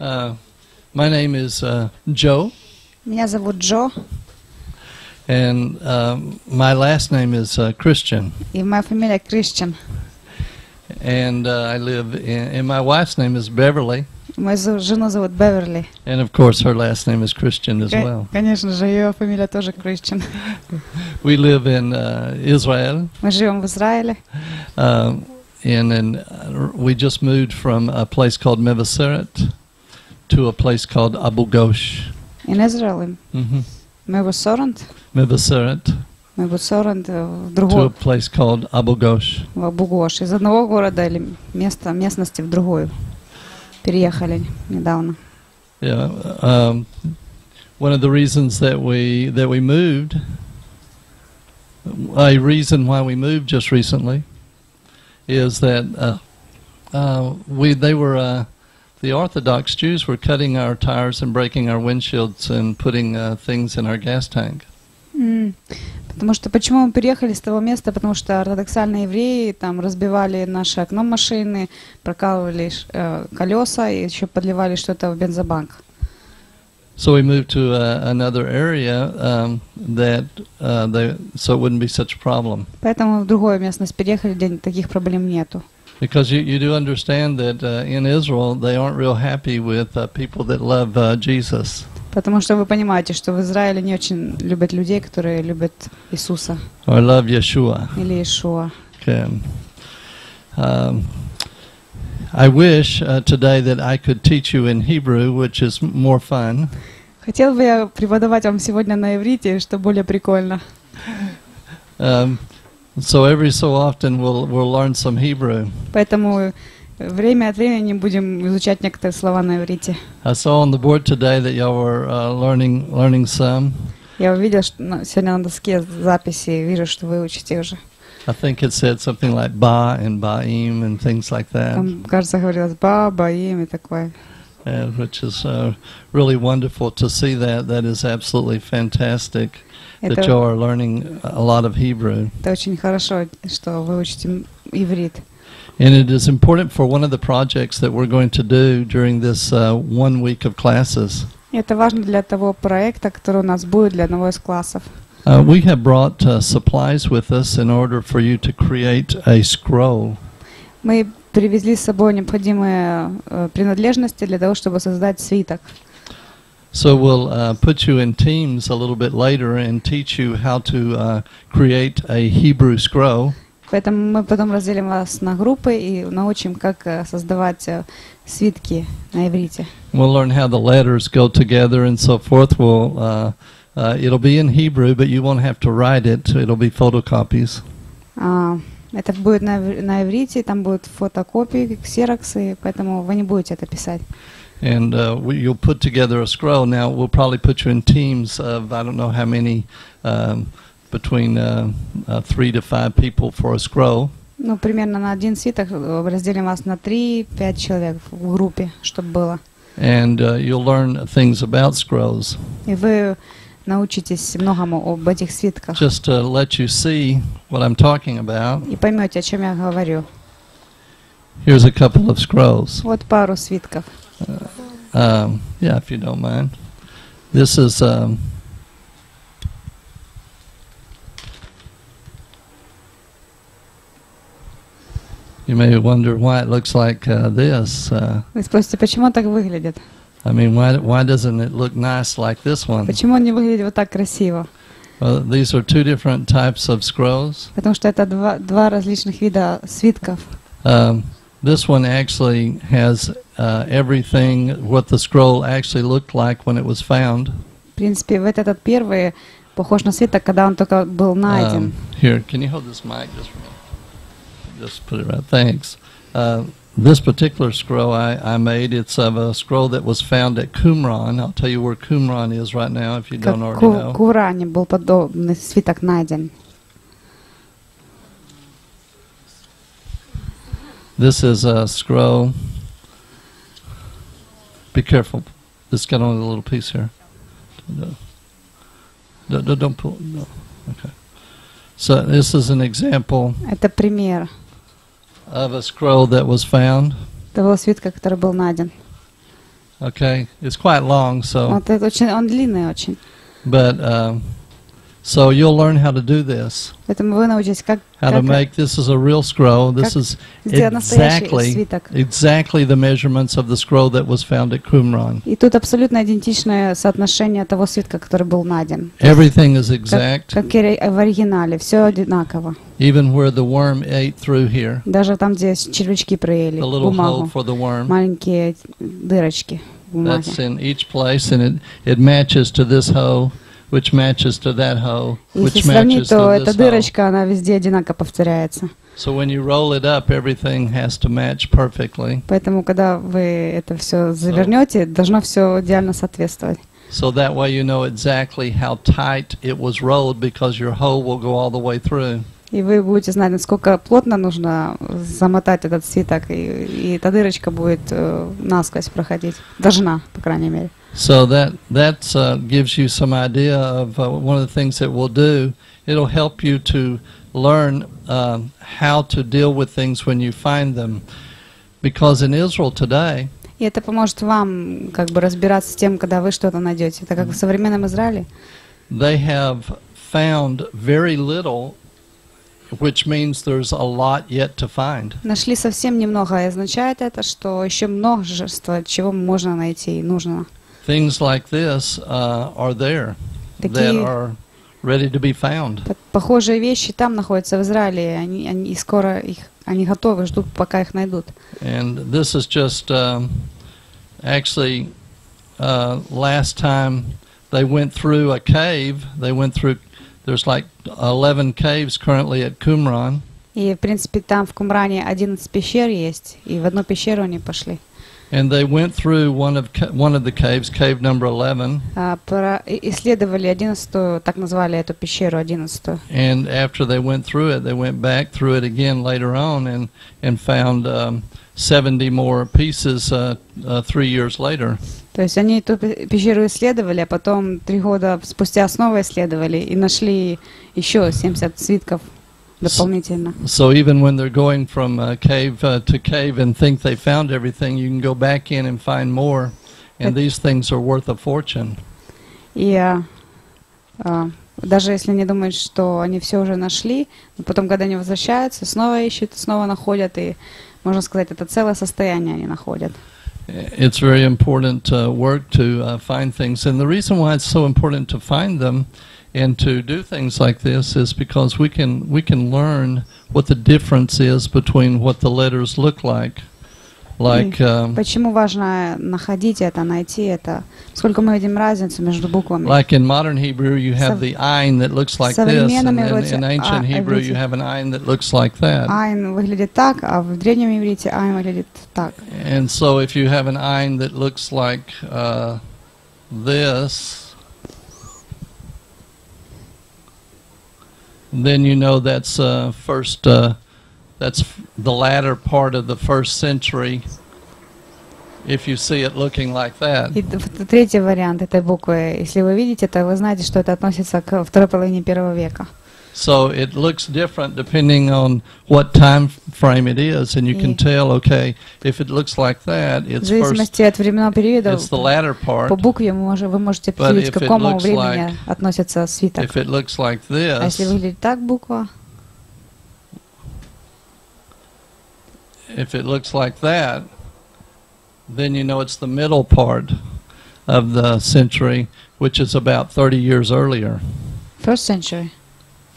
Uh, my name is uh, Joe, Меня зовут Джо, and um, my last name is uh, Christian. и моя фамилия Кристиан. And uh, I live in, and my wife's name is Beverly, Мою зо- жену зовут Беверли. and of course her last name is Christian as Ко- well. Конечно же, ее фамилия тоже Кристиан. We live in uh, Israel, Мы живем в Израиле. um, and, and uh, we just moved from a place called Mevaseret to a place called Abu Ghosh. In Израиле. hmm Мы в Сорант. Mevaseret Мы в Сорант, в to a другой, place called Abu Ghosh. в Абугош. Из одного города или места, местности в другую. Переехали недавно. Yeah, um, one of the reasons that we that we moved, a reason why we moved just recently, is that uh, uh, we they were uh, the Orthodox Jews were cutting our tires and breaking our windshields and putting uh, things in our gas tank. М, Потому что почему мы переехали с того места? Потому что ортодоксальные евреи там разбивали наше окно машины, прокалывали э, колеса и еще подливали что-то в бензобанк. So we moved to uh, another area um, that uh, they, so it wouldn't be such a problem. Поэтому в другую местность переехали, где таких проблем нету. Because you, you do understand that uh, in Israel they aren't real happy with uh, people that love uh, Jesus. Потому что вы понимаете, что в Израиле не очень любят людей, которые любят Иисуса or love Yeshua. или Иешуа. Okay. Um, I wish uh, today that I could teach you in Hebrew, which is m- more fun. Хотел бы я преподавать вам сегодня на иврите, что более прикольно. Um, so every so often we'll we'll learn some Hebrew. Поэтому время от времени будем изучать некоторые слова на иврите. I saw on the board today that y'all were uh, learning learning some. Я увидел что на- сегодня на доске записи, вижу, что вы учите уже. I think it said something like ba and baim and things like that, Там, кажется, говорилось баба, имя такое. uh, which is uh, really wonderful to see that. That is absolutely fantastic that Это, y'all are learning a lot of Hebrew. это очень хорошо, что вы учите м- иврит. And it is important for one of the projects that we're going to do during this uh, one week of classes. И это важно для того проекта, который у нас будет для одного из классов. Uh, we have brought uh, supplies with us in order for you to create a scroll. Мы привезли с собой необходимые э, принадлежности для того, чтобы создать свиток. So we'll uh, put you in teams a little bit later and teach you how to uh, create a Hebrew scroll. Поэтому мы потом разделим вас на группы и научим, как э, создавать э, свитки на иврите. We'll learn how the letters go together and so forth. We'll, uh, uh, it'll be in Hebrew, but you won't have to write it. It'll be photocopies. А, это будет на, ив- на иврите, там будут фотокопии, ксероксы, поэтому вы не будете это писать. And uh, we, you'll put together a scroll. Now, we'll probably put you in teams of, I don't know how many, um, between uh, uh, three to five people for a scroll. Ну, примерно на один свиток э, разделим вас на 3-5 человек в группе, чтобы было. And uh, you'll learn things about scrolls. И вы научитесь многому об этих свитках Just to let you see what I'm talking about, и поймете, о чем я говорю. here's a couple of scrolls. Вот пару свитков. Um, yeah, if you don't mind. This is. Um, you may wonder why it looks like uh, this. Uh, Вы спросите, почему он так выглядит? I mean, why why doesn't it look nice like this one? Почему он не выглядит вот так красиво? Well, these are two different types of scrolls. Потому что это два, два различных вида свитков. Um, this one actually has uh, everything what the scroll actually looked like when it was found. В принципе, вот этот первый похож на свиток, когда он только был найден. Um, here, can you hold this mic just for a minute? Just put it right. Thanks. Uh, this particular scroll I, I made, it's of a scroll that was found at Qumran. I'll tell you where Qumran is right now if you Как don't already ку- know. Куране был подобный свиток найден. This is a scroll. Be careful. It's got only a little piece here. No. No, no, don't pull. No. Okay. So this is an example Это пример of a scroll that was found. того свитка, который был найден. Okay, it's quite long, so Вот это очень, он длинный очень. but um, so you'll learn how to do this. Поэтому вы научитесь, как, How to как make this is a real scroll. This Как is сделать настоящий exactly свиток. exactly the measurements of the scroll that was found at Qumran. И тут абсолютно идентичное соотношение того свитка, который был найден. Everything is exact, Как и ре- в оригинале, все одинаково. even where the worm ate through here. Даже там, где червячки проели The little hole бумагу, for the worm. маленькие дырочки в бумаге. That's in each place, and it, it matches to this hoe, Which matches to that Если which сравнить, matches то to эта this дырочка, она везде одинаково повторяется. So when you roll it up, everything has to match perfectly. Поэтому, когда вы это все завернете, должно все идеально соответствовать. So that way you know exactly how tight it was rolled because your hoe will go all the way through. И вы будете знать, насколько плотно нужно замотать этот свиток, и, и эта дырочка будет э, насквозь проходить. Должна, по крайней мере. So that that uh, gives you some idea of uh, one of the things that we'll do. It'll help you to learn um, how to deal with things when you find them, because in Israel today, И это поможет вам как бы разбираться с тем, когда вы что-то найдете. Это как в современном Израиле. they have found very little, which means there's a lot yet to find. Нашли совсем немного, и означает это, что еще множество чего можно найти и нужно. Things like this uh, are there that are ready to be found. похожие вещи там находятся в Израиле, они, они скоро их, они готовы, ждут, пока их найдут. And this is just um, actually uh, last time they went through a cave. They went through. There's like 11 caves currently at Qumran, И, в принципе, там в Кумране 11 пещер есть, и в одну пещеру они пошли. and they went through one of ca- one of the caves, cave number 11. А, про- и- исследовали 11 так назвали эту пещеру 11 And after they went through it, they went back through it again later on and and found um, 70 more pieces uh, uh, three years later. То есть они эту пе- пещеру исследовали, а потом три года спустя снова исследовали и нашли еще 70 свитков дополнительно. So even when they're going from uh, cave uh, to cave and think they found everything, you can go back in and find more. And That- these things are worth a fortune. И а, а, даже если они думают, что они все уже нашли, но потом, когда они возвращаются, снова ищут, снова находят, и, можно сказать, это целое состояние они находят. It's very important uh, work to uh, find things. And the reason why it's so important to find them and to do things like this is because we can we can learn what the difference is between what the letters look like. Like um, Почему важно находить это, найти это? Сколько мы видим разницу между буквами. Like in modern Hebrew, you have Сов- the ayin that looks like this, and современном in, иврите- in ancient а, Hebrew, you иврите. have an ayin that looks like that. Айн выглядит так, а в древнем иврите айн выглядит так. And so, if you have an ayin that looks like uh, this, then you know that's uh, first. Uh, that's f- the latter part of the first century. If you see it looking like that. И т- в- третий вариант этой буквы, если вы видите, то вы знаете, что это относится к второй половине первого века. So it looks different depending on what time frame it is, and you can И- tell. Okay, if it looks like that, В it's first. зависимости от временного периода, It's the latter part. по букве мы можем- вы можете But определить, if к it какому looks времени like- относится свиток. If it looks like А если this, выглядит так буква, if it looks like that, then you know it's the middle part of the century, which is about 30 years earlier, first century,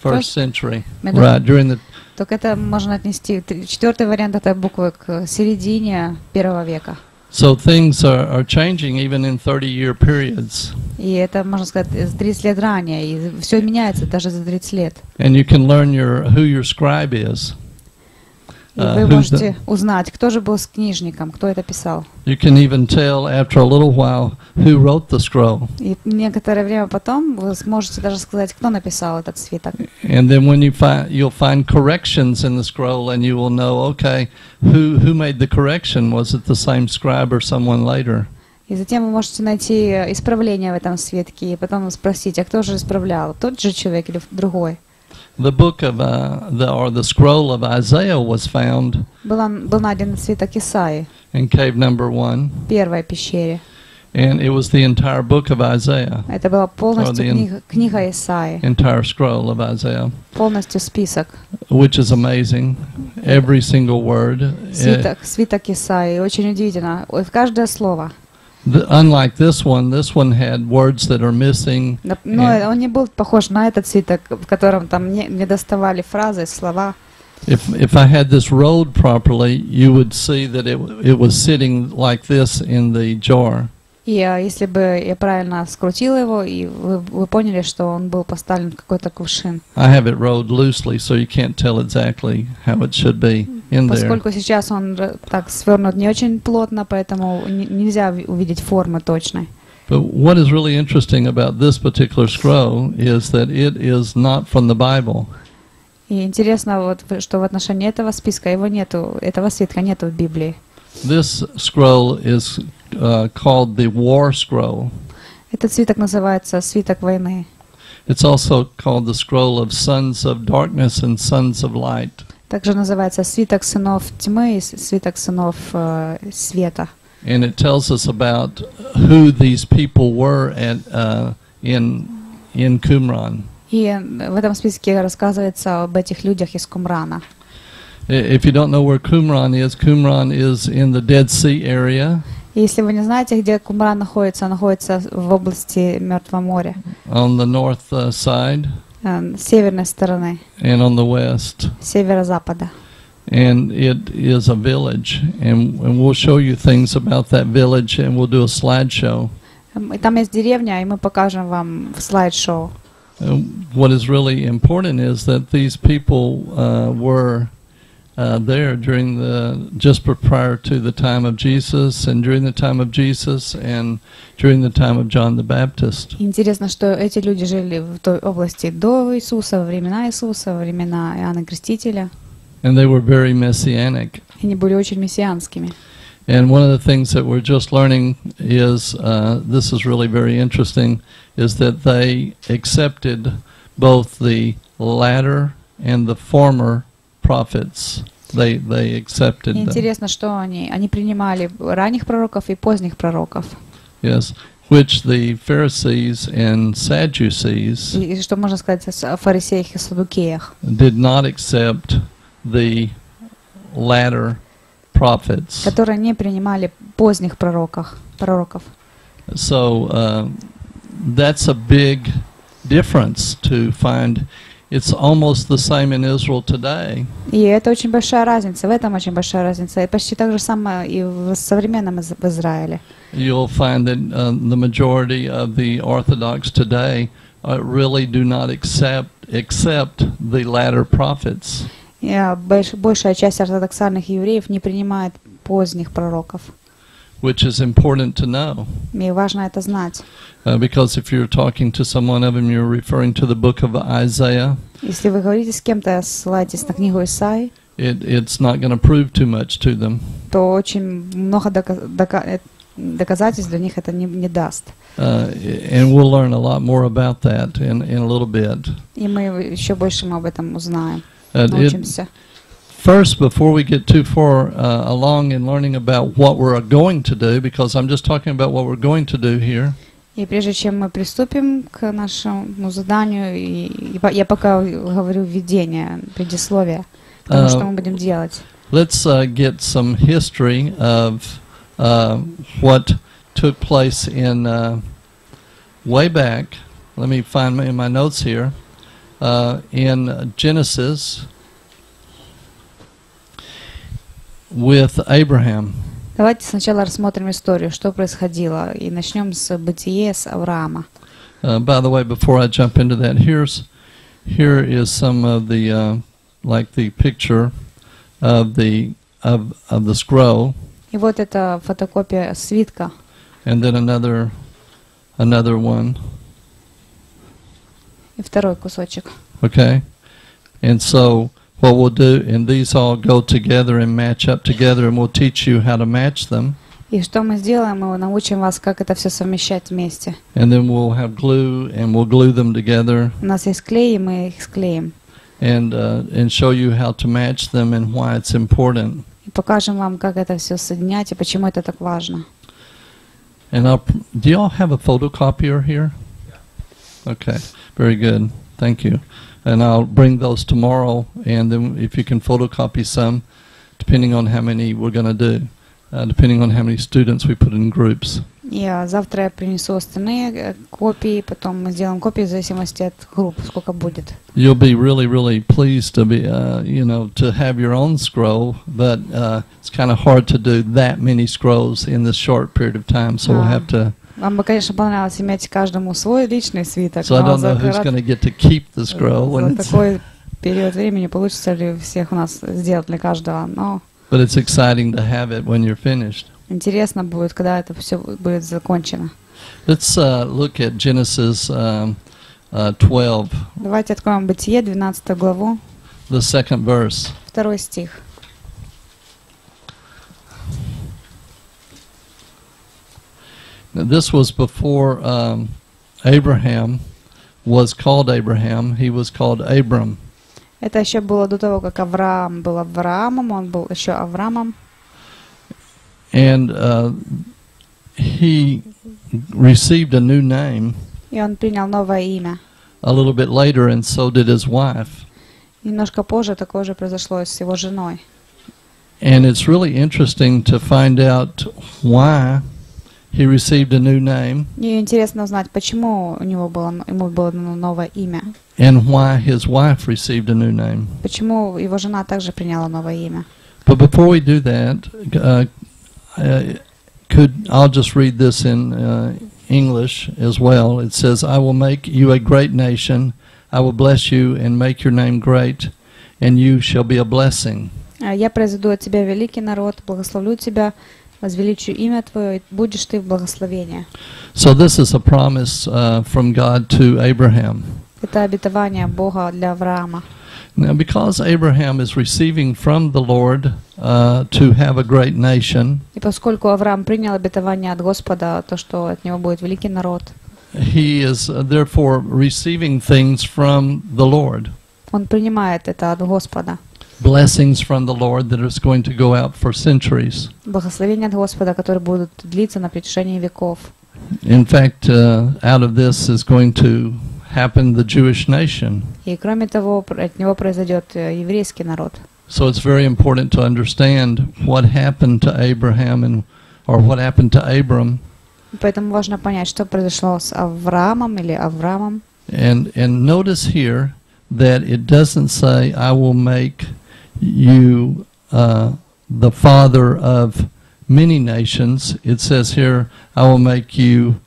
First century, right during the. только это можно отнести. Четвертый вариант этой буквы к середине первого века. So things are, are changing even in 30-year periods, И это, можно сказать, за 30 лет ранее. И все меняется даже за 30 лет. and you can learn your who your scribe is. Uh, вы who's можете узнать, кто же был с книжником, кто это писал. You can even tell after a little while who wrote the scroll. И некоторое время потом вы сможете даже сказать, кто написал этот свиток. And then when you find you'll find corrections in the scroll and you will know okay who who made the correction was it the same scribe or someone later. И затем вы можете найти исправление в этом свитке и потом спросить, а кто же исправлял, тот же человек или другой. The book of uh, the or the scroll of Isaiah was found Был, он- был найден свиток Исаи in cave number 1 в первой пещере. And it was the entire book of Isaiah, Это была полностью Or the- книга, книга Исаи, entire scroll of Isaiah, полностью список. which is amazing. Every single word. Uh, Свиток, свиток Исаи. Очень удивительно. Ой, В каждое слово. the, unlike this one, this one had words that are missing. Нап- Но Э. он не был похож на этот свиток, в котором там не, не доставали фразы, слова. If if I had this rolled properly, you would see that it it was sitting like this in the jar. И а, если бы я правильно скрутила его, и вы, вы поняли, что он был поставлен в какой-то кувшин. I have it rolled loosely, so you can't tell exactly how it should be in there. Поскольку сейчас он р- так свернут не очень плотно, поэтому не- нельзя ви- увидеть формы точной. But what is really interesting about this particular scroll is that it is not from the Bible. И интересно, вот, что в отношении этого списка его нету, этого свитка нету в Библии. This scroll is uh, called the War Scroll. Этот свиток называется «Свиток войны». It's also called the scroll of sons of darkness and sons of light. Также называется «Свиток сынов тьмы» и с- «Свиток сынов э, света». And it tells us about who these people were at, uh, in, in Qumran. И в этом списке рассказывается об этих людях из Кумрана. I- If you don't know where Qumran is, Qumran is in the Dead Sea area И если вы не знаете, где Кумран находится, он находится в области Мертвого моря, on the north uh, side э, с северной стороны, and on the west. северо-запада. and it is a village and, and we'll show you things about that village and we'll do a slideshow Эм, И там есть деревня, и мы покажем вам в слайд-шоу. Uh, what is really important is that these people uh, were uh, there during the just pr- prior to the time of Jesus and during the time of Jesus and during the time of John the Baptist Интересно, что эти люди жили в той области до Иисуса, во времена Иисуса, во времена Иоанна Крестителя. and they were very messianic И они были очень мессианскими. And one of the things that we're just learning is uh, this is really very interesting is that they accepted both the latter and the former prophets. They they accepted И them. интересно, что они, они принимали ранних пророков и поздних пророков. Yes, which the Pharisees and Sadducees И, и что можно сказать о фарисеях и садукеях, did not accept the latter prophets. которые не принимали поздних пророков. пророков. So uh, that's a big difference to find. It's almost the same in Israel today. И это очень большая разница, в этом очень большая разница. И почти так же самое и в современном Из- в Израиле. You'll find that uh, the majority of the Orthodox today uh, really do not accept accept the latter prophets. И, а, больш- большая часть ортодоксальных евреев не принимает поздних пророков. Which is important to know, И важно это знать. uh, because if you're talking to someone of them, you're referring to the book of Isaiah. Если вы говорите с кем-то, ссылаетесь на книгу Исаи, It, it's not going to prove too much to them. то очень много дока- дока- э, доказательств для них это не, не даст. Uh, and we'll learn a lot more about that in, in a little bit. И мы еще больше мы об этом узнаем, Uh, it, научимся. first, before we get too far uh, along in learning about what we're going to do, because I'm just talking about what we're going to do here, И прежде чем мы приступим к нашему заданию, и, и по- я пока говорю введение, предисловие, тому, Uh, что мы будем делать. let's uh, get some history of uh, what took place in uh, way back. Let me find my, in my notes here. Uh, in Genesis with Abraham. Давайте сначала рассмотрим историю, что происходило, и начнем с бытие с Авраама. Uh, by the way, before I jump into that, here's here is some of the uh, like the picture of the of of the scroll, И вот это фотокопия свитка, and then another another one. и второй кусочек. Okay, and so what we'll do, and these all go together and match up together, and we'll teach you how to match them, И что мы сделаем? Мы научим вас, как это все совмещать вместе. and then we'll have glue, and we'll glue them together, У нас есть клей, и мы их склеим. and uh, and show you how to match them and why it's important. И покажем вам, как это все соединять и почему это так важно. And I'll, do y'all have a photocopier here? Okay, very good. Thank you. And I'll bring those tomorrow, and then if you can photocopy some, depending on how many we're going to do, uh, depending on how many students we put in groups. Я завтра я принесу остальные э, копии, потом мы сделаем копии в зависимости от групп, сколько будет. You'll be really, really pleased to be, uh, you know, to have your own scroll, but uh, it's kind of hard to do that many scrolls in this short period of time, so we'll Ah. have to. Вам бы, конечно, понравилось иметь каждому свой личный свиток, So I don't know who's going to get to keep the scroll when it's. такой период времени получится ли всех у нас сделать для каждого. Но But it's exciting to have it when you're finished. интересно будет, когда это все будет закончено. Let's uh, look at Genesis um, uh, 12, Давайте откроем Бытие, 12 главу, the second verse. второй стих. this was before um, Abraham was called Abraham. He was called Abram. Это еще было до того, как Авраам был Авраамом, он был еще Авраамом. And uh, he received a new name И он принял новое имя. a little bit later, and so did his wife. Немножко позже такое же произошло с его женой. And it's really interesting to find out why he received a new name Мне интересно узнать, почему у него было, ему было дано новое имя. and why his wife received a new name. Почему его жена также приняла новое имя. But before we do that, uh, uh, could I'll just read this in uh, English as well. It says, "I will make you a great nation. I will bless you and make your name great, and you shall be a blessing." А Я произведу от тебя великий народ, благословлю тебя, Возвеличу имя твое, будешь ты в благословении. So this is a promise uh, from God to Abraham. Это обетование Бога для Авраама. Now, because Abraham is receiving from the Lord uh, to have a great nation, И поскольку Авраам принял обетование от Господа, то, что от него будет великий народ, he is uh, therefore receiving things from the Lord. он принимает это от Господа. blessings from the Lord that is going to go out for centuries. Благословения от Господа, которые будут длиться на протяжении веков. In fact, uh, out of this is going to happen the Jewish nation. И кроме того, пр- от него произойдет э, еврейский народ. So it's very important to understand what happened to Abraham and or what happened to Abram Поэтому важно понять, что произошло с Авраамом или Авраамом. and and notice here that it doesn't say I will make you uh, the father of many nations. It says here I will make you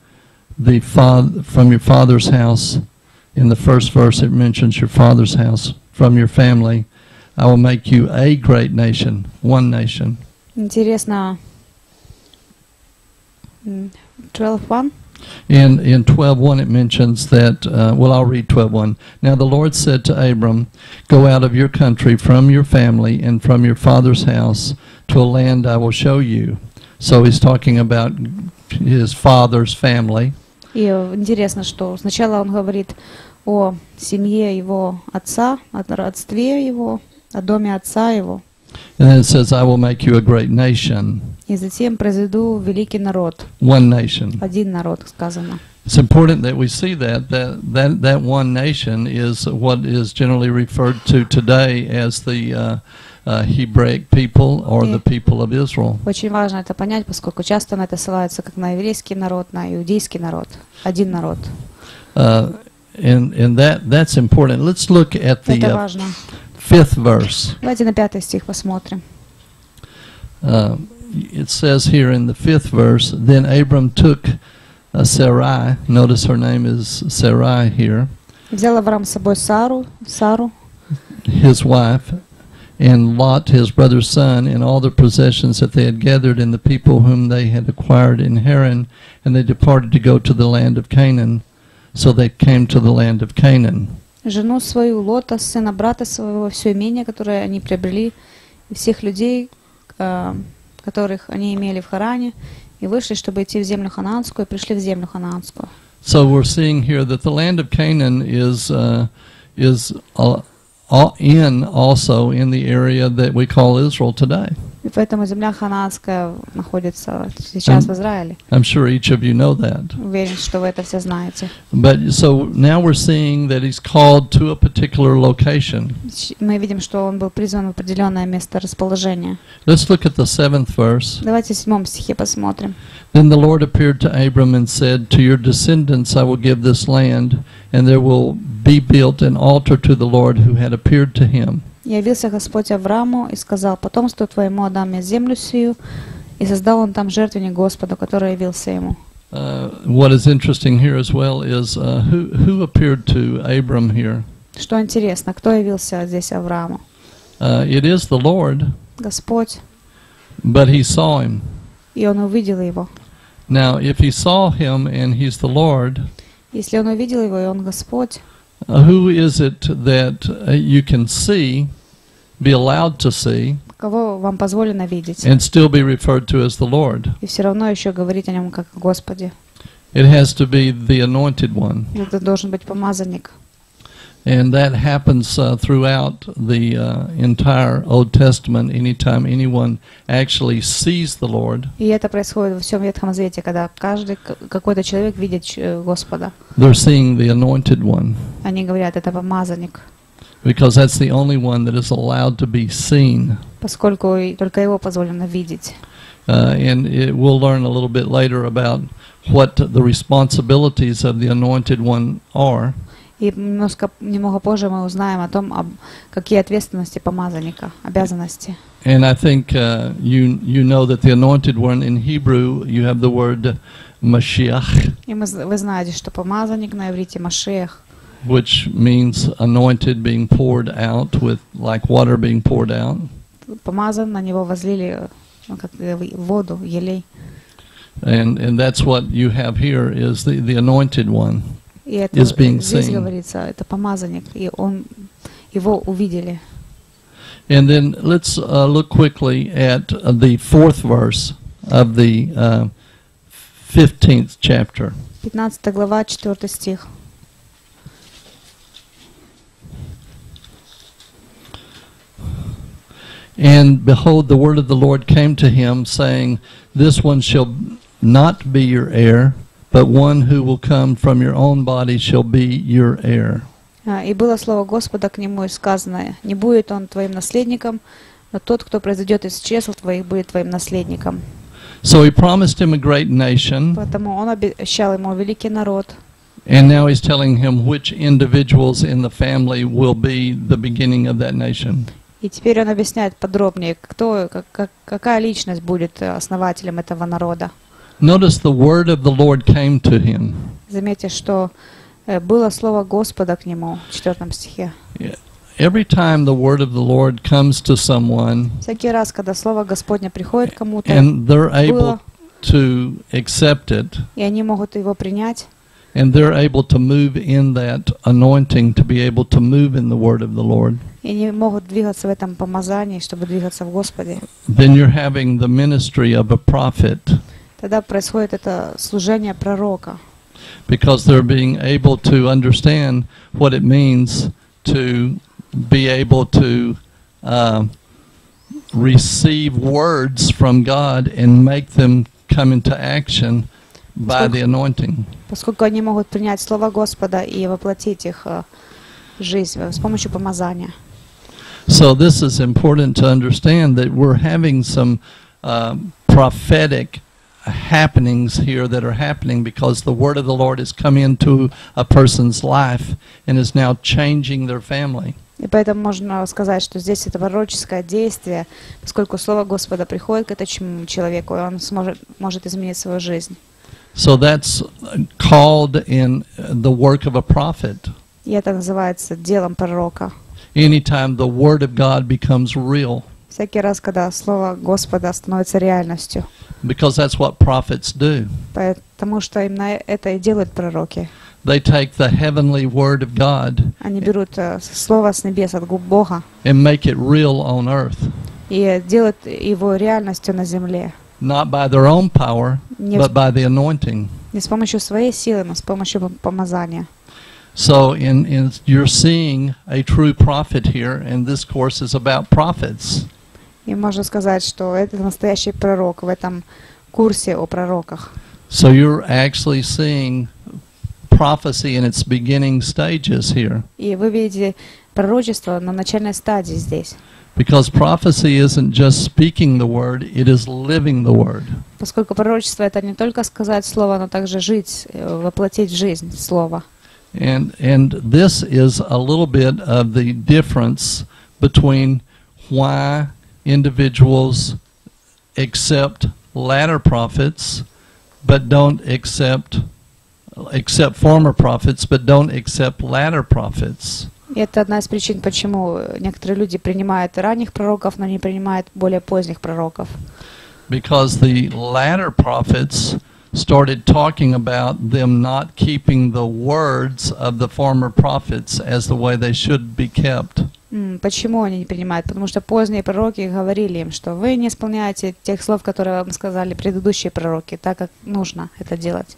the father from your father's house. In the first verse, it mentions your father's house from your family. I will make you a great nation, one nation. Интересно, м, 12.1. In in twelve one, it mentions that. Uh, well, I'll read twelve one. Now the Lord said to Abram, "Go out of your country, from your family, and from your father's house, to a land I will show you." So he's talking about his father's family, И э, интересно, что сначала он говорит о семье его отца, о родстве его, о доме отца его. and then it says, "I will make you a great nation, И затем произведу великий народ, one nation." один народ, сказано. It's important that we see that that that that one nation is what is generally referred to today as the uh, uh, Hebraic people or the people of Israel. Очень важно это понять, поскольку часто на это ссылаются как на еврейский народ, на иудейский народ, один народ. Uh, and and that that's important. Let's look at the uh, fifth verse. Давайте на пятый стих посмотрим. Uh, it says here in the fifth verse, then Abram took uh, Sarai. Notice her name is Sarai here, Взял Авраам с собой Сару, Сару, his wife, and Lot, his brother's son, and all the possessions that they had gathered, and the people whom they had acquired in Haran, and they departed to go to the land of Canaan. So they came to the land of Canaan. жену свою, Лота, сына брата своего, все имение, которое они приобрели, и всех людей, э, которых они имели в Харане, и вышли, чтобы идти в землю ханаанскую, и пришли в землю ханаанскую. So we're seeing here that the land of Canaan is uh, is uh, in also in the area that we call Israel today. И поэтому земля ханаанская находится сейчас Ам. в Израиле. I'm sure each of you know that. Уверен, что вы это все знаете. But so now we're seeing that he's called to a particular location. Мы видим, что он был призван в определенное место расположения. Let's look at the seventh verse. Давайте в седьмом стихе посмотрим. Then the Lord appeared to Abram and said, To your descendants I will give this land, and there will be built an altar to the Lord who had appeared to him. Явился Господь Аврааму и сказал, потомству твоему отдам я землю сию, и создал он там жертвенник Господу, который явился ему. Uh, what is interesting here as well is uh, who, who appeared to Abram here? Что интересно, кто явился здесь Аврааму? Uh, it is the Lord, Господь, but he saw him. и он увидел его. Now, if he saw him and he's the Lord, Если он увидел его, и он Господь, uh, who is it that uh, you can see, be allowed to see, кого вам позволено видеть, and still be referred to as the Lord? и все равно еще говорить о нем как о Господе. It has to be the anointed one. Это должен быть помазанник. And that happens uh, throughout the uh, entire Old Testament. Anytime anyone actually sees the Lord, И это происходит во всем Ветхом Завете, когда каждый к- какой-то человек видит ч- Господа. they're seeing the anointed one Они говорят, это помазанник, because that's the only one that is allowed to be seen. поскольку и только его позволено видеть. Uh, and it, we'll learn a little bit later about what the responsibilities of the anointed one are. И немножко, немного позже мы узнаем о том, об, какие ответственности помазанника, обязанности. And I think uh, you you know that the anointed one in Hebrew you have the word Mashiach, И мы, вы знаете, что помазанник на иврите Машех, which means anointed being poured out with like water being poured out. помазан, на него возлили ну, как э, воду, елей. And and that's what you have here is the, the anointed one. И это Is being здесь seen. говорится, это помазанник, и он его увидели. And then let's uh, look quickly at uh, the fourth verse of the uh, 15th chapter. 15 глава, 4 стих. And behold, the word of the Lord came to him, saying, This one shall not be your heir, but one who will come from your own body shall be your heir. А, И было слово Господа к нему и сказано, не будет он твоим наследником, но тот, кто произойдет из чисел твоих, будет твоим наследником. So he promised him a great nation, Поэтому он обещал ему великий народ, and now he's telling him which individuals in the family will be the beginning of that nation. и теперь он объясняет подробнее, кто, как- как- какая личность будет э, основателем этого народа. Notice the word of the Lord came to him. Заметьте, что э, было слово Господа к нему в 4 стихе. Every time the word of the Lord comes to someone Всякий раз, когда слово Господне приходит к кому-то, and they're able было, to accept it, и они могут его принять, and they're able to move in that anointing to be able to move in the word of the Lord, и они могут двигаться в этом помазании, чтобы двигаться в Господе, then you're having the ministry of a prophet Тогда происходит это служение пророка, because they're being able to understand what it means to be able to uh, receive words from God and make them come into action by the anointing. поскольку они могут принять слово Господа и воплотить их э, жизнь э, с помощью помазания. So this is important to understand that we're having some um, prophetic happenings here that are happening because the word of the Lord has come into a person's life and is now changing their family. И поэтому можно сказать, что здесь это пророческое действие, поскольку Слово Господа приходит к этому человеку, и он сможет, может изменить свою жизнь. So that's called in the work of a prophet. И это называется делом пророка. Anytime the word of God becomes real, Всякий раз, когда Слово Господа становится реальностью. because that's what prophets do. Потому что именно это и делают пророки. They take the heavenly word of God Они берут э, Слово с небес от Бога and make it real on earth, и делают его реальностью на земле. not by their own power, Не, but by the anointing. не с помощью своей силы, но с помощью пом- помазания. So in, in you're seeing a true prophet here, and this course is about prophets. И можно сказать, что это настоящий пророк в этом курсе о пророках. So you're actually seeing prophecy in its beginning stages here. И вы видите пророчество на начальной стадии здесь. Because prophecy isn't just speaking the word, it is living the word. Поскольку пророчество это не только сказать слово, но также жить, э, воплотить в жизнь слово. And and this is a little bit of the difference between why individuals accept latter prophets but don't accept accept former prophets but don't accept latter prophets. И это одна из причин, почему некоторые люди принимают ранних пророков, но не принимают более поздних пророков. because the latter prophets started talking about them not keeping the words of the former prophets as the way they should be kept. М, Почему они не принимают? Потому что поздние пророки говорили им, что вы не исполняете тех слов, которые вам сказали предыдущие пророки, так как нужно это делать.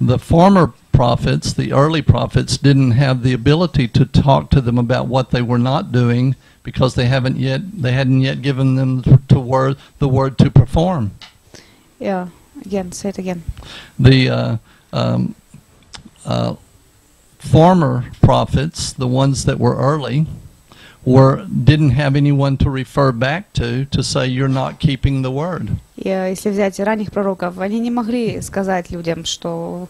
The former prophets, the early prophets, didn't have the ability to talk to them about what they were not doing because they haven't yet they hadn't yet given them to word the word to perform. Yeah, Again, say it again. the uh, um, uh, former prophets, the ones that were early, were didn't have anyone to refer back to to say you're not keeping the word. Э, если взять ранних пророков, они не могли сказать людям, что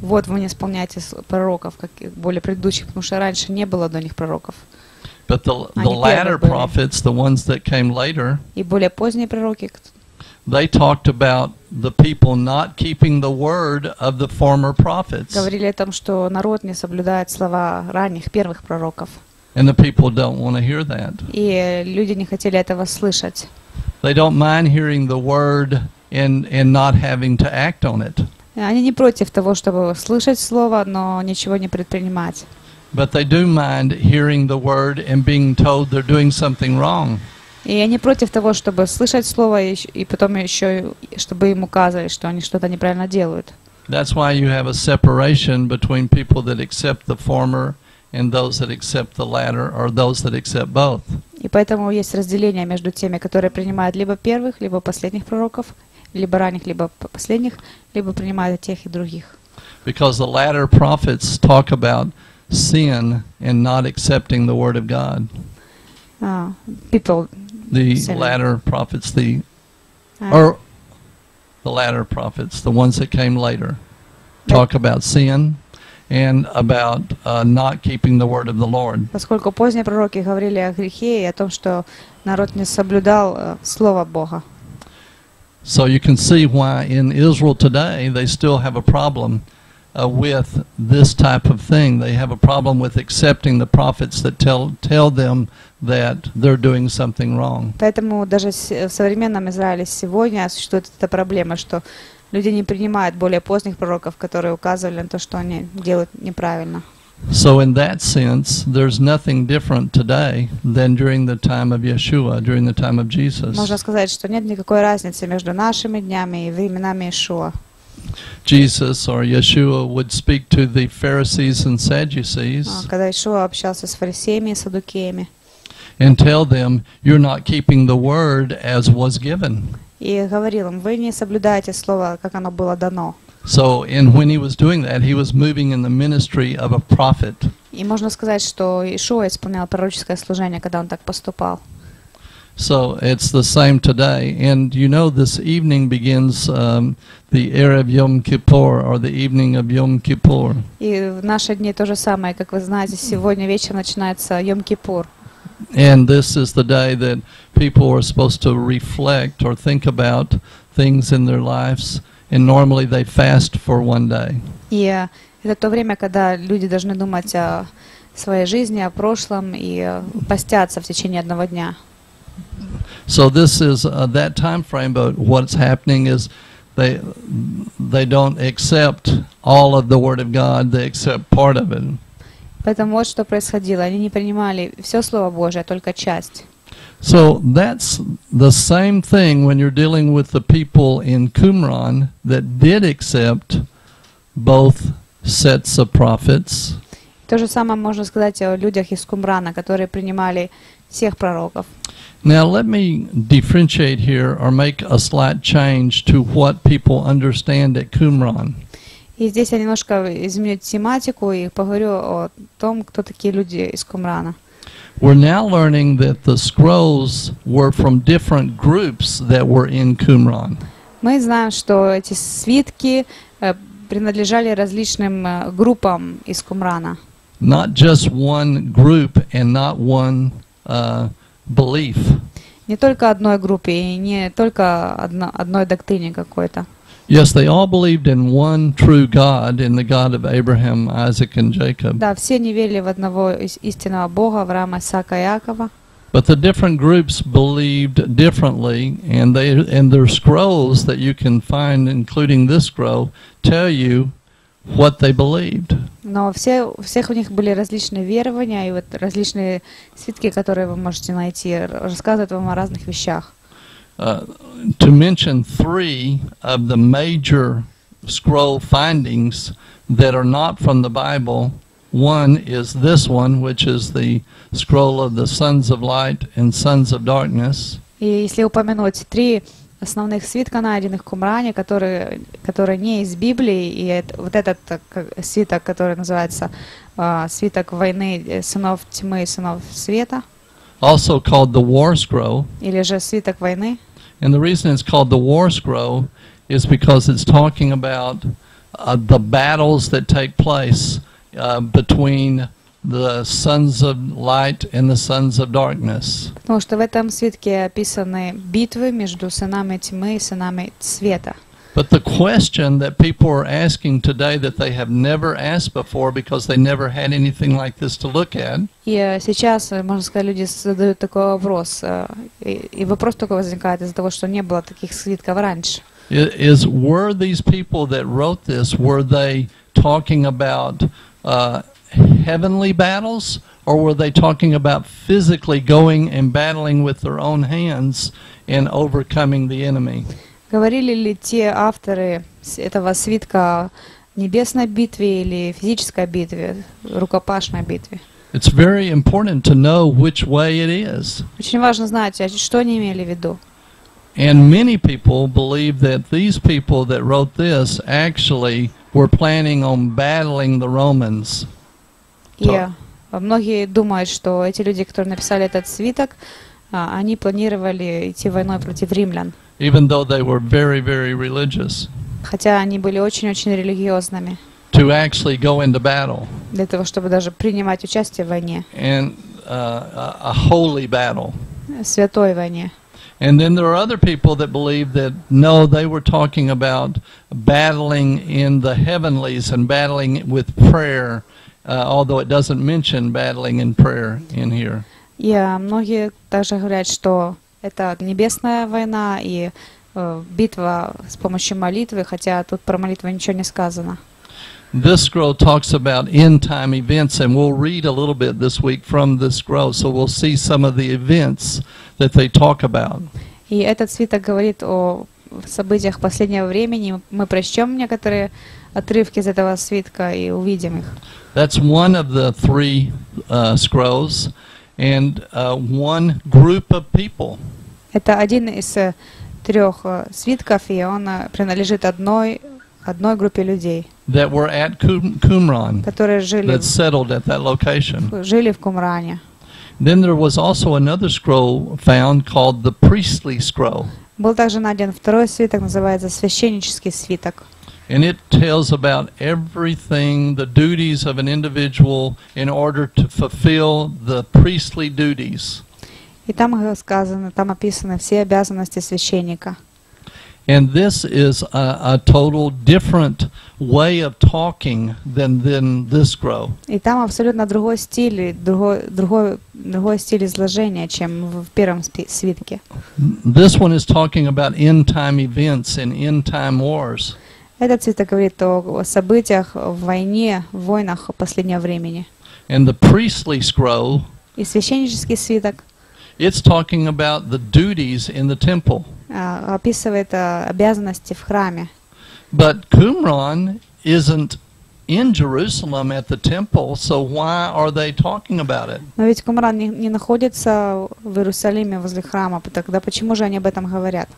вот вы не исполняете пророков, как более предыдущих, потому что раньше не было до них пророков. But the the latter prophets, the ones that came later, И более поздние пророки, they talked about the people not keeping the word of the former prophets, говорили о том, что народ не соблюдает слова ранних, первых пророков. and the people don't want to hear that. И э, люди не хотели этого слышать. They don't mind hearing the word and and not having to act on it. И Они не против того, чтобы слышать слово, но ничего не предпринимать. But they do mind hearing the word and being told they're doing something wrong. И они против того, чтобы слышать слово и, и потом еще, чтобы им указывали, что они что-то неправильно делают. That's why you have a separation between people that accept the former and those that accept the latter or those that accept both. И поэтому есть разделение между теми, которые принимают либо первых, либо последних пророков, либо ранних, либо последних, либо принимают и тех и других. Because the latter prophets talk about sin and not accepting the word of God. А, people, The Sin. latter prophets, the а, or the latter prophets, the ones that came later, talk about sin and about uh, not keeping the word of the Lord. поскольку поздние пророки говорили о грехе и о том, что народ не соблюдал э, слово Бога. So you can see why in Israel today they still have a problem uh, with this type of thing. They have a problem with accepting the prophets that tell tell them that they're doing something wrong. Поэтому даже с- в современном Израиле сегодня существует эта проблема, что люди не принимают более поздних пророков, которые указывали на то, что они делают неправильно. So in that sense, there's nothing different today than during the time of Yeshua, during the time of Jesus. Можно сказать, что нет никакой разницы между нашими днями и временами Ишуа. Jesus or Yeshua would speak to the Pharisees and Sadducees А, Когда Ишуа общался с фарисеями и садукеями and tell them you're not keeping the word as was given. и говорил им, вы не соблюдаете слово, как оно было дано. So, and when he was doing that, he was moving in the ministry of a prophet. И можно сказать, что Ишуа исполнял пророческое служение, когда он так поступал. So it's the same today. And you know, this evening begins um, the Erev Yom Kippur or the evening of Yom Kippur. И в наши дни то же самое, как вы знаете, сегодня вечером начинается Йом-Кипур. And this is the day that people are supposed to reflect or think about things in their lives. And normally they fast for one day. И э, это то время, когда люди должны думать о своей жизни, о прошлом и э, постятся в течение одного дня. So this is uh, that time frame, but what's happening is they they don't accept all of the Word of God; they accept part of it. Поэтому вот что происходило. Они не принимали все Слово Божие, а только часть. So that's the same thing when you're dealing with the people in Qumran that did accept both sets of prophets, То же самое можно сказать о людях из Кумрана, которые принимали всех пророков. Now, let me differentiate here or make a slight change to what people understand at Qumran. И здесь я немножко изменю тематику и поговорю о том, кто такие люди из Кумрана. We're now learning that the scrolls were from different groups that were in Qumran. Мы знаем, что эти свитки э, принадлежали различным э, группам из Кумрана. Not just one group and not one uh, belief. Не только одной группе и не только одно- одной доктрине какой-то. Yes, they all believed in one true God, in the God of Abraham, Isaac, and Jacob. Да, все не верили в одного из- истинного Бога, Авраама, Исаака и Иакова. But the different groups believed differently, and they and their scrolls that you can find, including this scroll, tell you what they believed. Но все, у всех у них были различные верования, и вот различные свитки, которые вы можете найти, р- рассказывают вам о разных вещах. Uh, to mention three of the major scroll findings that are not from the Bible, one is this one, which is the scroll of the sons of light and sons of darkness. И если упомянуть три основных свитка, найденных в Кумране, которые, которые не из Библии, и это- вот этот э, свиток, который называется а, свиток войны э, сынов тьмы и сынов света, also called the War Scroll. или же свиток войны, And the reason it's called the War Scroll is because it's talking about uh, the battles that take place uh, between the sons of light and the sons of darkness. потому что в этом свитке описаны битвы между сынами тьмы и сынами света. But the question that people are asking today that they have never asked before because they never had anything like this to look at И э, сейчас, э, можно сказать, люди задают такой вопрос, э, и, и вопрос только возникает из-за того, что не было таких свитков раньше. i- is were these people that wrote this were they talking about uh, heavenly battles or were they talking about physically going and battling with their own hands and overcoming the enemy Говорили ли те авторы с- этого свитка о небесной битве или физической битве, рукопашной битве? it's very important to know which way it is Очень важно знать, а что они имели в виду. and many people believe that these people that wrote this actually were planning on battling the romans И э, многие думают, что эти люди, которые написали этот свиток, а, они планировали идти войной против римлян, even though they were very very religious хотя они были очень-очень религиозными, to actually go into battle для того, чтобы даже принимать участие в войне, and uh, a holy battle. э, святой войне. And then there are other people that believe that no, they were talking about battling in the heavenlies and battling with prayer, uh, although it doesn't mention battling in prayer in here. И а, многие также говорят, что это небесная война и э, битва с помощью молитвы, хотя тут про молитву ничего не сказано. This scroll talks about end time events, and we'll read a little bit this week from this scroll, so we'll see some of the events that they talk about. И этот свиток говорит о событиях последнего времени. Мы прочтем некоторые отрывки из этого свитка и увидим их. That's one of the three uh, scrolls, and uh, one group of people. Это один из э, трех э, свитков, и он э, принадлежит одной, одной группе людей, that were at Qum- Qumran которые жили, that settled at that location. в- жили в Кумране. Then there was also another scroll found called the priestly scroll, Был также найден второй свиток, называется священнический свиток. and it tells about everything, the duties of an individual in order to fulfill the priestly duties. И там э, сказано, там описаны все обязанности священника. And this is a, a total different way of talking than, than this scroll. И там абсолютно другой стиль, и другой, другой, другой стиль изложения, чем в первом спи- свитке. This one is talking about end time events and end time wars. Этот свиток говорит о событиях в войне, в войнах последнего времени. And the priestly scroll И священнический свиток It's talking about the duties in the temple. а, описывает а, обязанности в храме. But Qumran isn't in Jerusalem at the temple, so why are they talking about it? Но ведь Кумран не, не находится в Иерусалиме возле храма, тогда почему же они об этом говорят?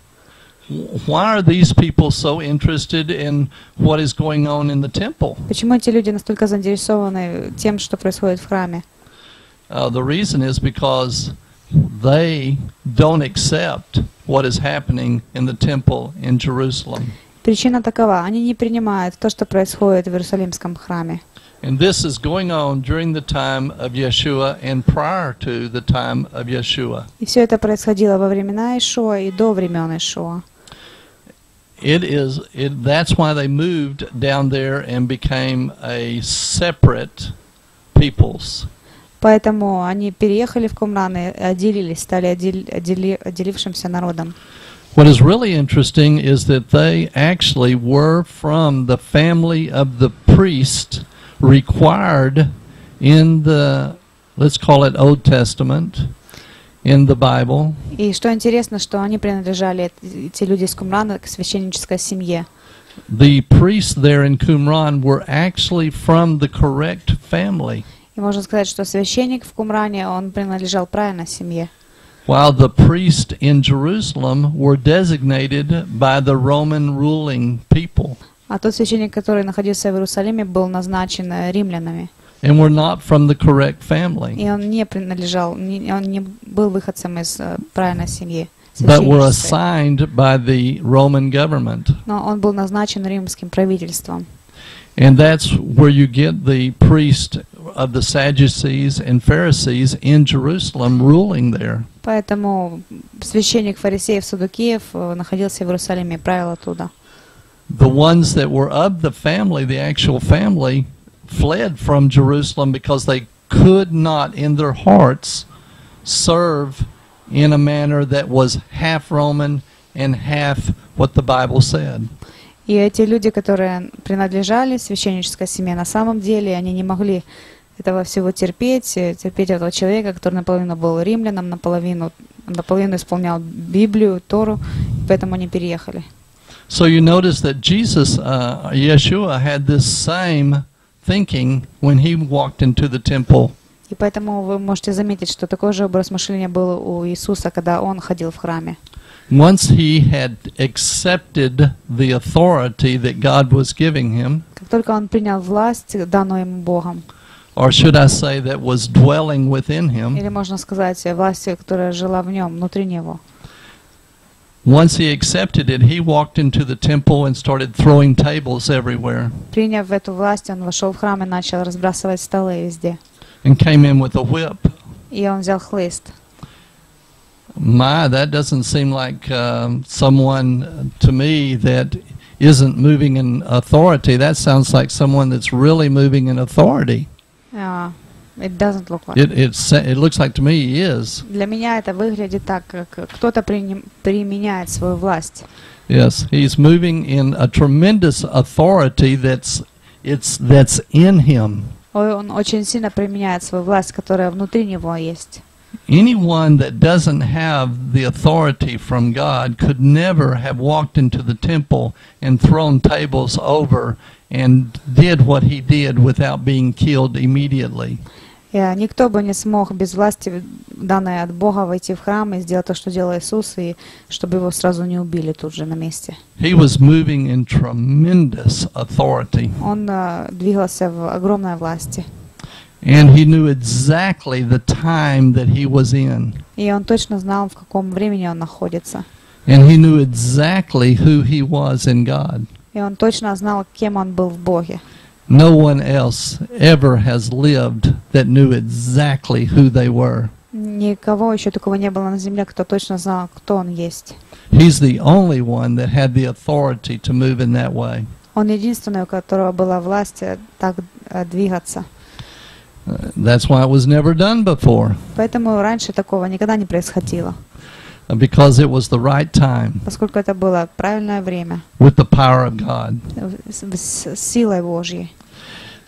Why are these people so interested in what is going on in the temple? Почему эти люди настолько заинтересованы тем, что происходит в храме? Uh, the reason is because they don't accept what is happening in the temple in Jerusalem. Причина такова, они не принимают то, что происходит в Иерусалимском храме. And this is going on during the time of Yeshua and prior to the time of Yeshua. И все это происходило во времена Ишуа и до времен Ишуа. It is it, that's why they moved down there and became a separate peoples. Поэтому они переехали в Кумран и отделились, стали отдел- отдели- отделившимся народом. What is really interesting is that they actually were from the family of the priest required in the let's call it Old Testament in the Bible И что интересно, что они принадлежали, эти люди из Кумрана, к священнической семье. the priests there in Qumran were actually from the correct family, И можно сказать, что священник в Кумране, он принадлежал правильной семье. while the priests in Jerusalem were designated by the Roman ruling people А тот священник, который находился в Иерусалиме, был назначен э, римлянами. and were not from the correct family, И он не принадлежал, не- он не был выходцем из э, правильной семьи. but were священнической. assigned by the Roman government. Но он был назначен римским правительством. And that's where you get the priest of the Sadducees and Pharisees in Jerusalem ruling there. Поэтому священник фарисеев Садукеев э, находился в Иерусалиме и правил оттуда. The ones that were of the family, the actual family, fled from Jerusalem because they could not in their hearts serve in a manner that was half Roman and half what the Bible said. И эти люди, которые принадлежали священнической семье, на самом деле они не могли этого всего терпеть, э, терпеть этого человека, который наполовину был римляном, наполовину, наполовину исполнял Библию, Тору, поэтому они переехали. So you notice that Jesus, uh, Yeshua, had this same thinking when he walked into the temple. И поэтому вы можете заметить, что такой же образ мышления был у Иисуса, когда Он ходил в храме. Once he had accepted the authority that God was giving him, Как только Он принял власть, данную Ему Богом, or should I say, that was dwelling within him, или можно сказать, власть, которая жила в Нем, внутри Него. once he accepted it, he walked into the temple and started throwing tables everywhere Приняв эту власть, Он вошел в храм и начал разбрасывать столы везде. and came in with a whip. И Он взял хлыст. My, that doesn't seem like um, someone uh, to me that isn't moving in authority. That sounds like someone that's really moving in authority. А, It doesn't look like. It, it's, it looks like to me he is. Для меня это выглядит так, как кто-то приним- применяет свою власть. Yes, he's moving in a tremendous authority that's it's that's in him. Ой, Он очень сильно применяет свою власть, которая внутри него есть. Anyone that doesn't have the authority from God could never have walked into the temple and thrown tables over and did what he did without being killed immediately. А, никто бы не смог без власти, данной от Бога, войти в храм и сделать то, что делал Иисус, и чтобы его сразу не убили тут же на месте. Он а, двигался в огромной власти. and he knew exactly the time that he was in. И он точно знал, в каком времени он находится. And he knew exactly who he was in God. И он точно знал, кем он был в Боге. No one else ever has lived that knew exactly who they were. Никого еще такого не было на земле, кто точно знал, кто он есть. He's the only one that had the authority to move in that way. Он единственный, у которого была власть э, так э, двигаться. Uh, that's why it was never done before, Поэтому раньше такого никогда не происходило, uh, because it was the right time поскольку это было правильное время with the power of God. э, с, с силой Божьей.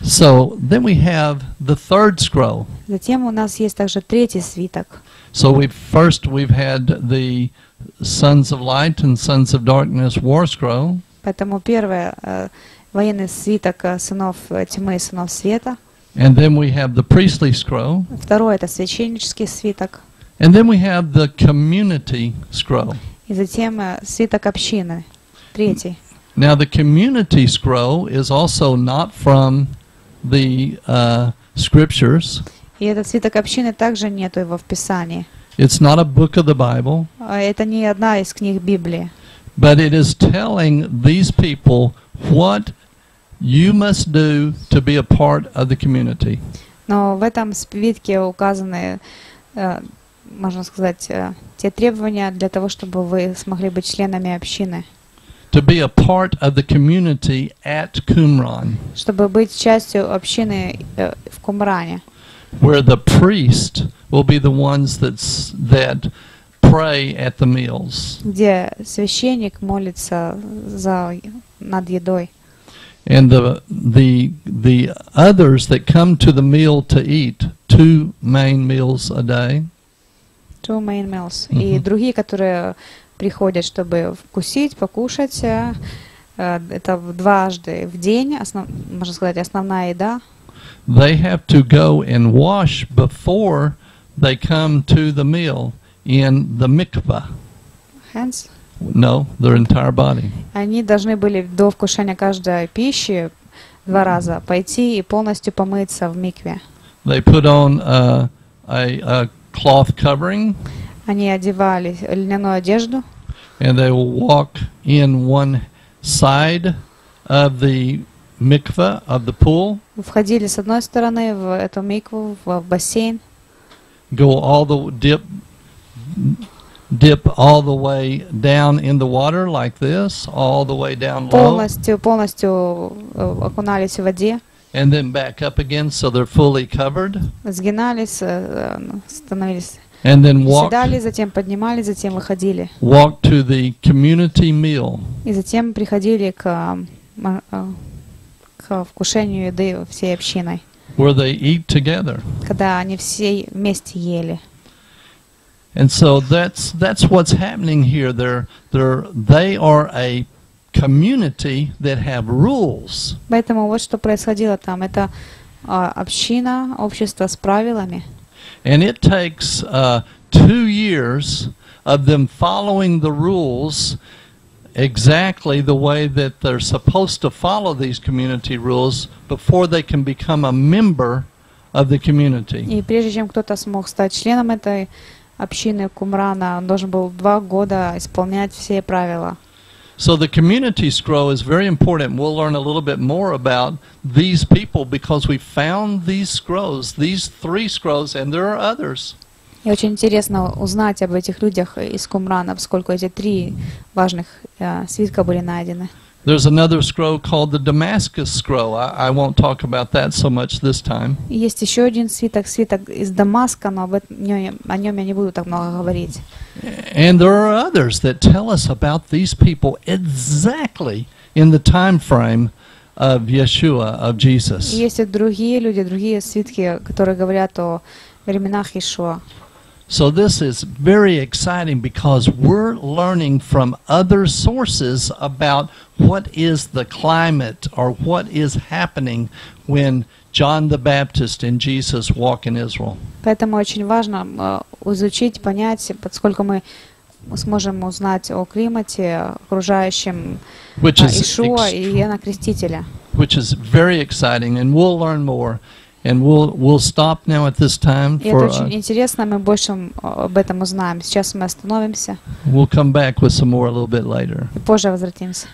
So then we have the third scroll. Затем у нас есть также третий свиток. So we first we've had the sons of light and sons of darkness war scroll. Поэтому первое, э, военный свиток э, сынов э, тьмы и сынов света. And then we have the priestly scroll. Второй это священнический свиток. And then we have the community scroll. И затем э, свиток общины. Третий. Now, the community scroll is also not from the uh, scriptures. И этот свиток общины также нету его в Писании. It's not a book of the Bible, А Это не одна из книг Библии. but it is telling these people what you must do to be a part of the community. Но в этом свитке указаны, э, можно сказать, э, те требования для того, чтобы вы смогли быть членами общины, To be a part of the community at Qumran, чтобы быть частью общины э, в Кумране, where the priest will be the ones that's, that pray at the meals. где священник молится за, над едой. And the, the, the others that come to the meal to eat, two main meals a day, Two main meals. И Мгм. другие, которые приходят, чтобы вкусить, покушать, э, это дважды в день, основ, можно сказать, основная еда. they have to go and wash before they come to the meal in the mikvah. Hands. No, their entire body. Они должны были до вкушения каждой пищи два раза пойти и полностью помыться в микве. They put on uh, a, a cloth covering Они одевали льняную одежду, and they will walk in one side of the mikvah of the pool, входили с одной стороны в эту микву, в бассейн, go all the dip dip all the way down in the water like this, all the way down low, полностью, полностью э, окунались в воде, and then back up again so they're fully covered, сгинались, э, э, становились, and then walk седали, затем поднимались, затем выходили. walk to the community meal. И затем приходили к, э, м- э, к вкушению еды всей общиной, where they eat together. когда они все вместе ели. And so that's that's what's happening here. They're they're they are a community that have rules. Поэтому вот что происходило там. Это а, община, общество с правилами. And it takes uh, two years of them following the rules exactly the way that they're supposed to follow these community rules before they can become a member of the community. И прежде чем кто-то смог стать членом этой общины Кумрана, он должен был два года исполнять все правила. So the community scroll is very important. We'll learn a little bit more about these people because we found these scrolls, these three scrolls, and there are others. И очень интересно узнать об этих людях из Кумрана, поскольку эти три важных э, свитка были найдены. There's another scroll called the Damascus scroll. I, I won't talk about that so much this time. И есть еще один свиток, свиток из Дамаска, но об этом, нем- о нем я не буду так много говорить. And there are others that tell us about these people exactly in the time frame of Yeshua, of И Jesus. есть и другие люди, другие свитки, которые говорят о временах Ишуа. So this is very exciting because we're learning from other sources about what is the climate or what is happening when John the Baptist and Jesus walk in Israel. Поэтому очень важно э, изучить, понять, поскольку мы сможем узнать о климате, окружающем Which э, is Ишуа ex- и Иоанна Крестителя. which is very exciting and we'll learn more and we'll we'll stop now at this time И это for очень uh, интересно, мы больше м, об этом узнаем. Сейчас мы остановимся we'll come back with some more a little bit later. и позже возвратимся.